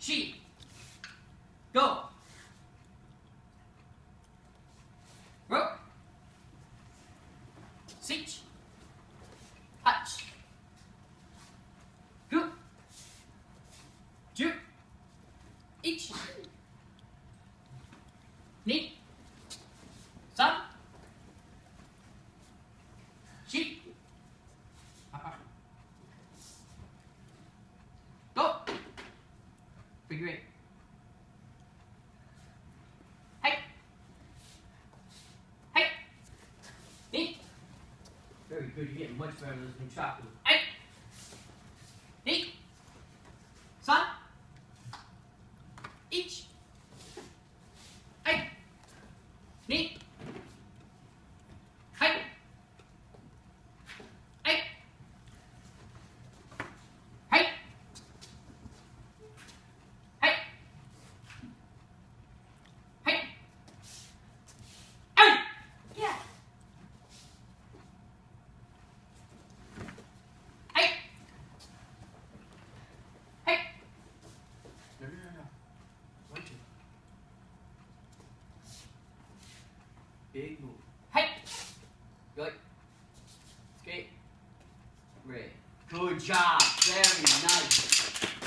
sheep. Go. Rook. Seach. Hutch. Juke. Each. Sun. Sheep. Figure eight. Hey. Hey. Nick. Very good. You're getting much better than chocolate. Hey. Nick. Son. Each. Hey. Nick. Big move. Hey! Good. Skate. Great. Good job. Very nice.